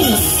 Mercy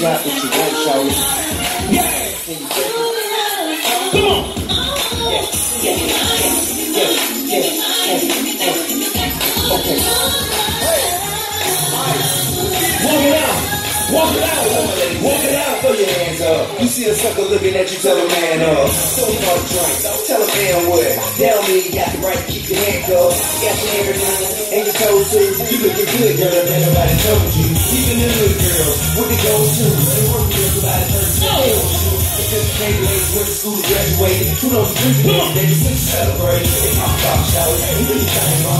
That's right, what you want. Come on. Okay. Up. You see a sucker looking at you, tell a man up. So hard drink, tell a man what. Tell me you got the right to keep your hand up. You got your hair and your toes too. You looking good, girl, that nobody told you. Even the little girl with the gold too. They work with. It's just can't wait, went to school to graduate. Who knows the dream they just to celebrate. They pop pop shout, hey, do your thing,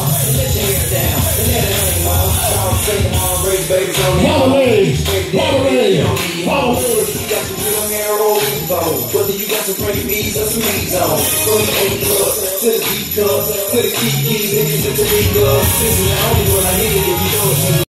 Marmalade. Marmalade. Marmalade. you got some real narrow bone. Whether you got some pretty bees or some meat on. Uh, from the A club to the B club to the niggas at the club. This is the only one I hear